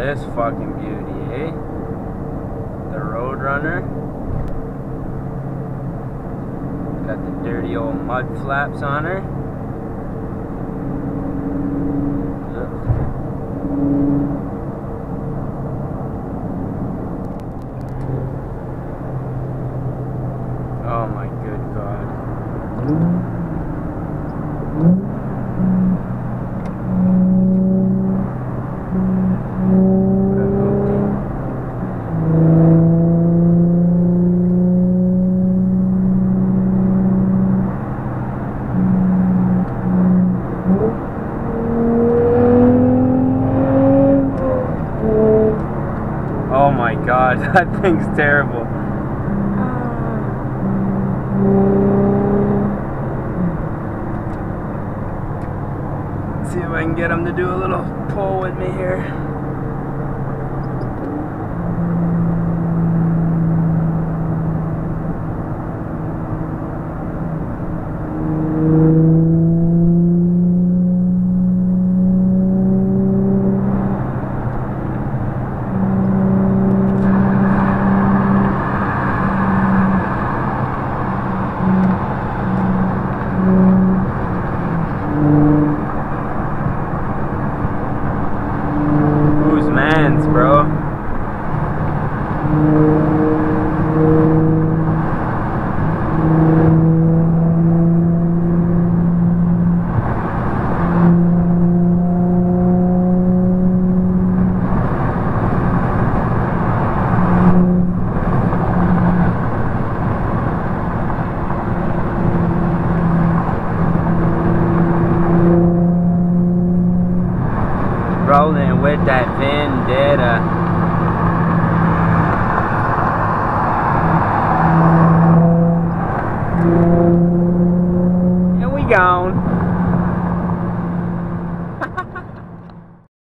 this fucking beauty, eh? The Roadrunner. Got the dirty old mud flaps on her. Oh my good god. Oh my god, that thing's terrible. See if I can get him to do a little pull with me here. Rolling with that vendetta.